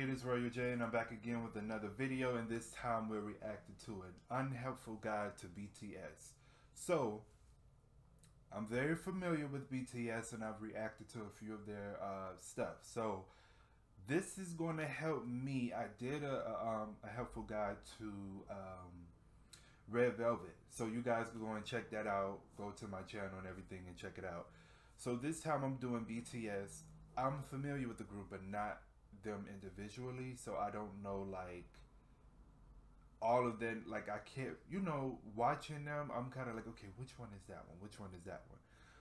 It is Royal J and I'm back again with another video and this time we're reacting to an unhelpful guide to BTS. So, I'm very familiar with BTS and I've reacted to a few of their uh, stuff. So, this is going to help me. I did a, a, um, a helpful guide to um, Red Velvet. So you guys can go and check that out. Go to my channel and everything and check it out. So this time I'm doing BTS. I'm familiar with the group, but not them individually, so I don't know like all of them. Like I can't, you know, watching them, I'm kind of like, okay, which one is that one? Which one is that one?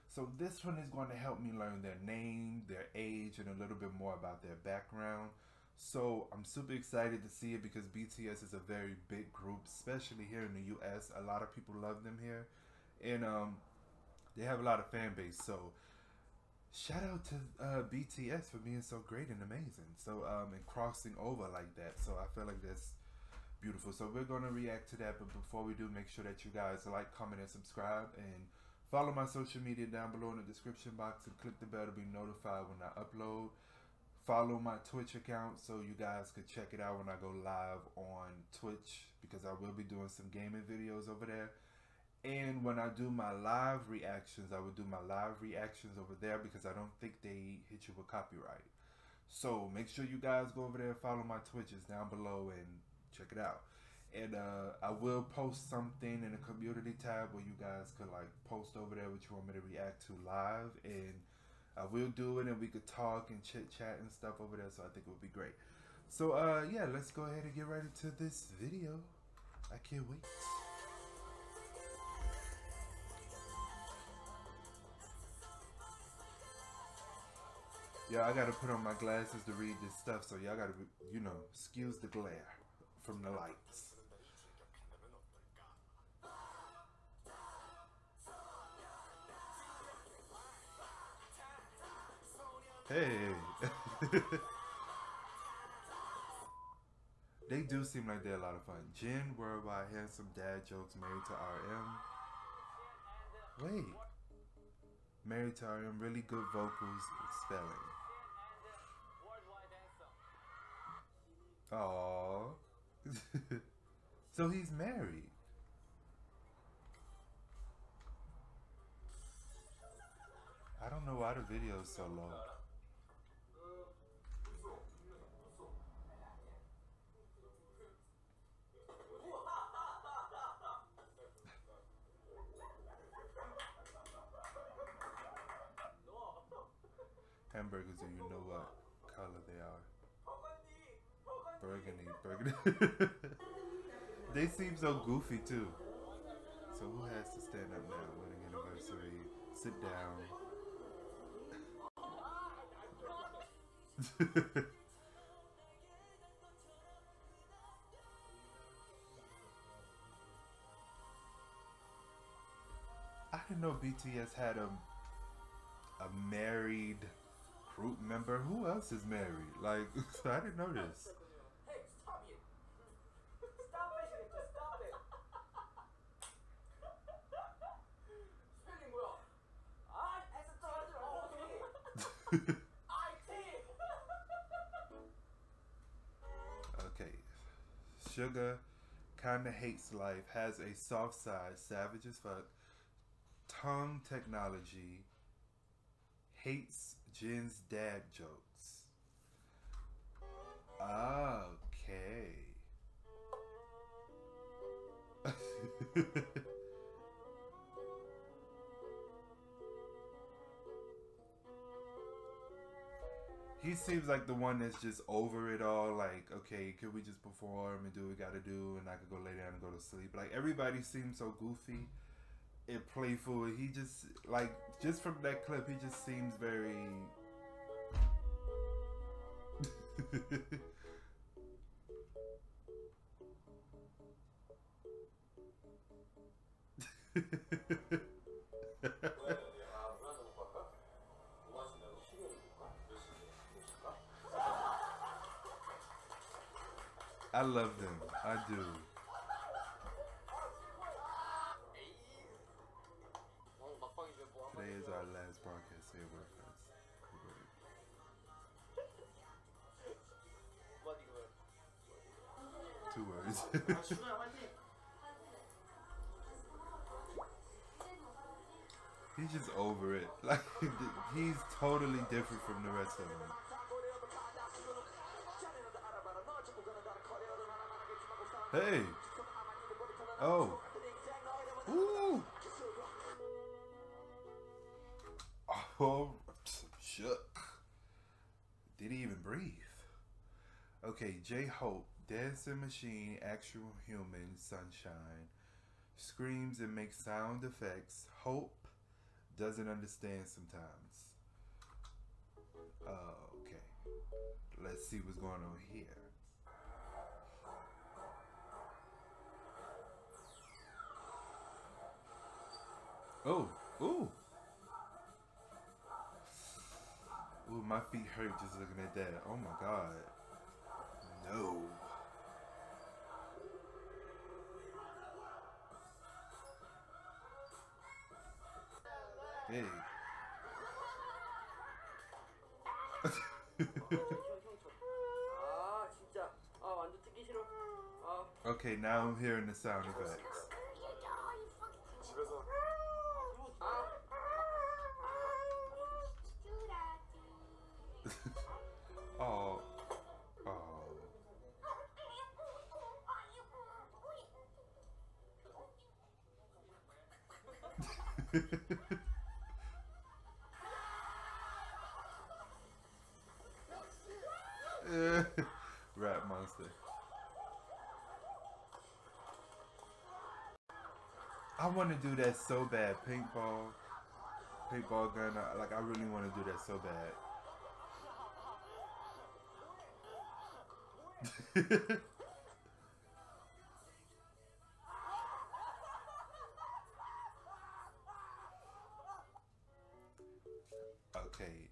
So this one is going to help me learn their name, their age, and a little bit more about their background. So I'm super excited to see it because BTS is a very big group, especially here in the US. A lot of people love them here, and um, they have a lot of fan base. So shout out to uh, BTS for being so great and amazing. So um, and crossing over like that. So I feel like that's beautiful. So we're gonna react to that. But before we do, make sure that you guys like, comment, and subscribe, and follow my social media down below in the description box, and click the bell to be notified when I upload. Follow my Twitch account so you guys could check it out when I go live on Twitch because I will be doing some gaming videos over there. And when I do my live reactions, I would do my live reactions over there because I don't think they hit you with copyright. So make sure you guys go over there follow my Twitches down below and check it out. And uh, I will post something in the community tab where you guys could like post over there what you want me to react to live. And I will do it and we could talk and chit chat and stuff over there. So I think it would be great. So uh, yeah, let's go ahead and get right into this video. I can't wait. Yeah, I gotta put on my glasses to read this stuff, so y'all gotta, you know, excuse the glare from the lights. Hey. they do seem like they're a lot of fun. Jin, worldwide handsome dad jokes married to RM. Wait. Married to RM, really good vocals and spelling. Oh. so he's married. I don't know why the video is so low. Hamburgers, do you know what color they are? Burgundy, burgundy. they seem so goofy too. So who has to stand up now? Wedding anniversary. Sit down. I didn't know BTS had a a married group member. Who else is married? Like I didn't know this. okay. Suga kinda hates life, has a soft side, savage as fuck, tongue technology, hates Jin's dad jokes. Okay. he seems like the one that's just over it all. Like, okay, could we just perform and do what we got to do, and I could go lay down and go to sleep. Like everybody seems so goofy and playful. He just like just from that clip, he just seems very. I love them. I do. Today is our last broadcast here with us. Two words. he's just over it. Like he's totally different from the rest of them. Hey. Oh. Ooh. Oh, shook. Did he even breathe? Okay, J Hope, dancing machine, actual human, sunshine, screams and makes sound effects. Hope doesn't understand sometimes. Uh, okay, let's see what's going on here. Oh, ooh. Ooh, my feet hurt just looking at that. Oh my god. No. Hey. okay, now I'm hearing the sound effects. Rap Monster. I want to do that so bad. Paintball, paintball gun. Like I really want to do that so bad. okay,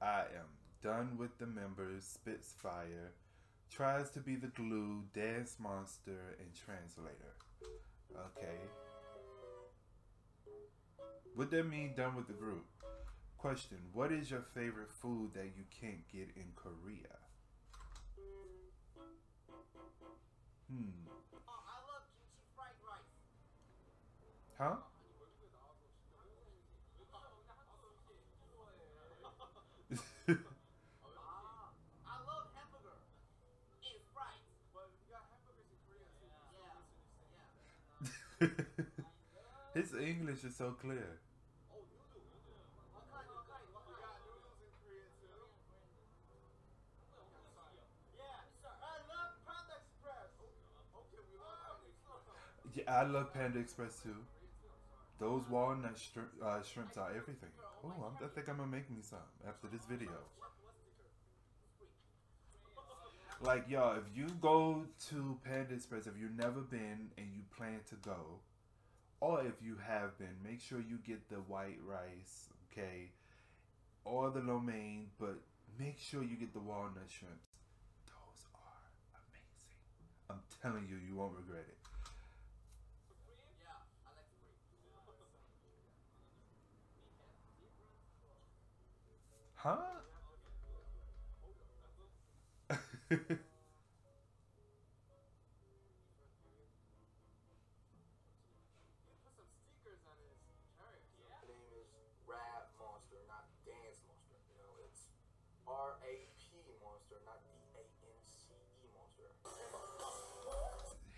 I am done with the members. Spits fire, tries to be the glue, dance monster, and translator. Okay. Would that mean done with the group? Question, what is your favorite food that you can't get in Korea? Hmm. Oh, I love kimchi fried rice. Huh? I love hamburger. It's fried. But we got hamburgers in Korea too. Yeah. Yeah. His English is so clear. Yeah. I love Panda Express. Too. Those walnut shrimp, uh, shrimps are everything. Oh, I think I'm gonna make me some after this video. Like y'all, if you go to Panda Express, if you've never been and you plan to go, or if you have been, make sure you get the white rice, okay, or the lo mein, but make sure you get the walnut shrimps. Those are amazing. I'm telling you, you won't regret it. Huh? Monster, not Monster.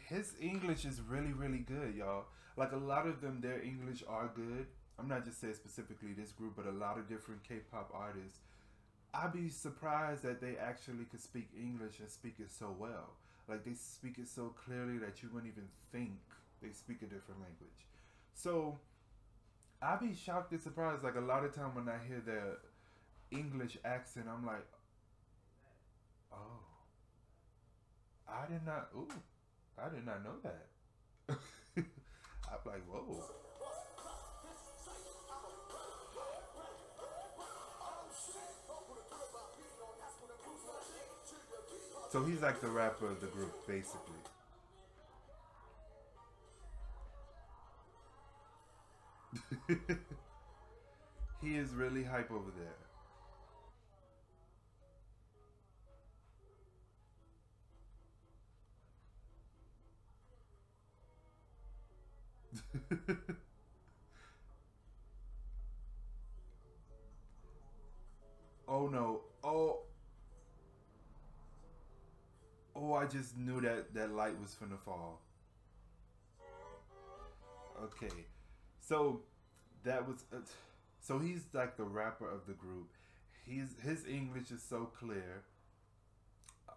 His English is really, really good, y'all. Like a lot of them, their English are good. I'm not just saying specifically this group, but a lot of different K-pop artists. I'd be surprised that they actually could speak English and speak it so well. Like they speak it so clearly that you wouldn't even think they speak a different language. So I'd be shocked and surprised. Like a lot of time when I hear their English accent, I'm like, oh, I did not. Ooh, I did not know that. I'm like, whoa. So he's like the rapper of the group, basically. he is really hype over there. oh no. Oh. Oh, I just knew that that light was finna fall. Okay. So that was uh, so he's like the rapper of the group. He's his English is so clear.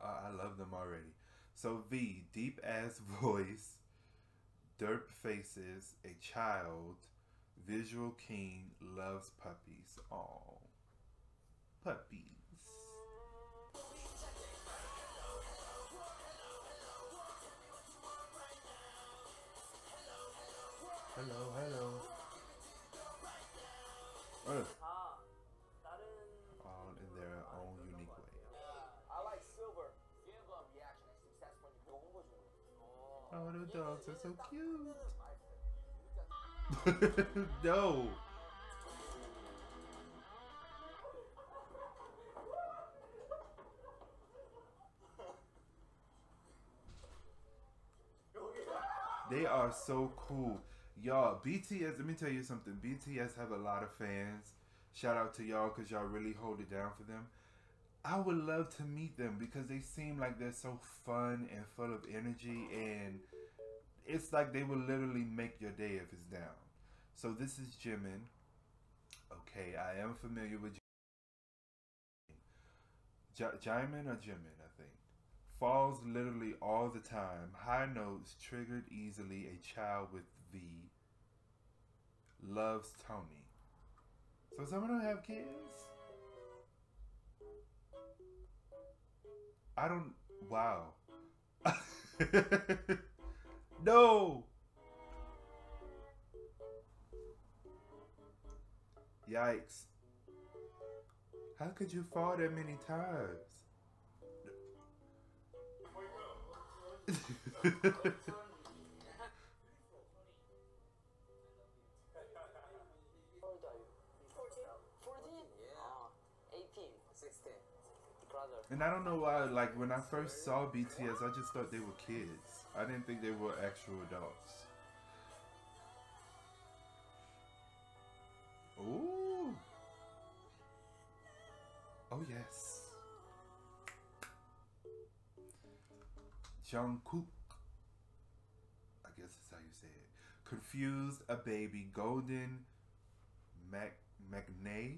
I love them already. So V, deep ass voice, derp faces, a child, visual king, loves puppies. All puppies. Hello, hello. Oh, the dogs are so cute. no. They are so cool. Y'all, BTS, let me tell you something. BTS have a lot of fans. Shout out to y'all because y'all really hold it down for them. I would love to meet them because they seem like they're so fun and full of energy and it's like they will literally make your day if it's down. So this is Jimin. Okay, I am familiar with J- Jimin or Jimin, I think. Falls literally all the time. High notes, triggered easily, a child with V. Loves Tony. So some of them have kids? I don't. Wow. no! Yikes. How could you fall that many times? and I don't know why, like, when I first saw BTS, I just thought they were kids. I didn't think they were actual adults. Ooh. Oh, yes. Jungkook. I guess that's how you say it. Confused a baby. Golden Mac Maknae.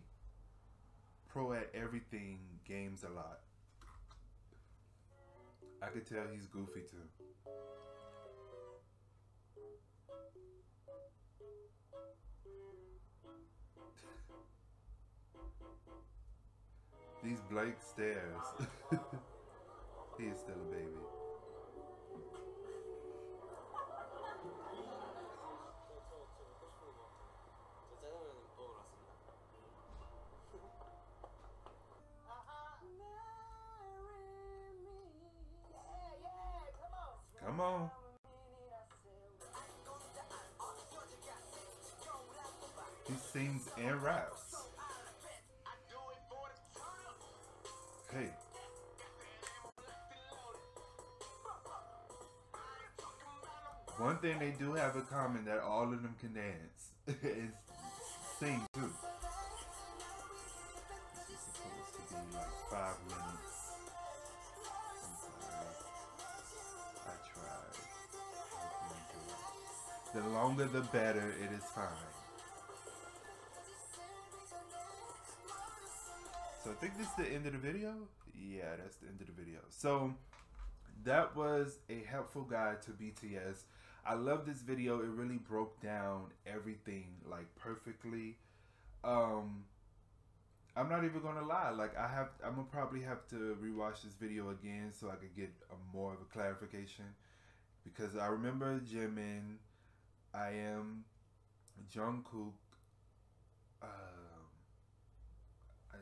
Pro at everything. Games a lot. I could tell he's goofy too. These blank stares. he is still a baby. He sings and raps. Hey. One thing they do have in common that all of them can dance and sing too. The longer the better, it is fine. So I think this is the end of the video. Yeah, that's the end of the video. So that was a helpful guide to BTS. I love this video. It really broke down everything like perfectly. Um I'm not even gonna lie. Like I have, I'm gonna probably have to rewatch this video again so I could get a more of a clarification. Because I remember Jimin, I am Jungkook. Um, I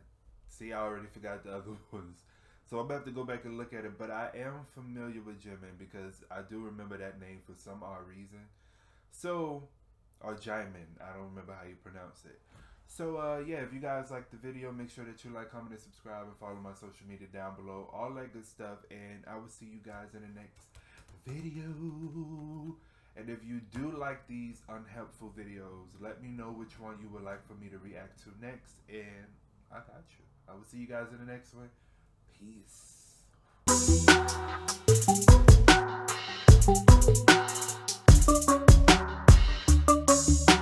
see. I already forgot the other ones, so I'm about to go back and look at it. But I am familiar with Jimin because I do remember that name for some odd reason. So, or Jimin, I don't remember how you pronounce it. So uh, yeah, if you guys like the video, make sure that you like, comment, and subscribe, and follow my social media down below. All that good stuff, and I will see you guys in the next video. And if you do like these unhelpful videos, let me know which one you would like for me to react to next. And I got you. I will see you guys in the next one. Peace.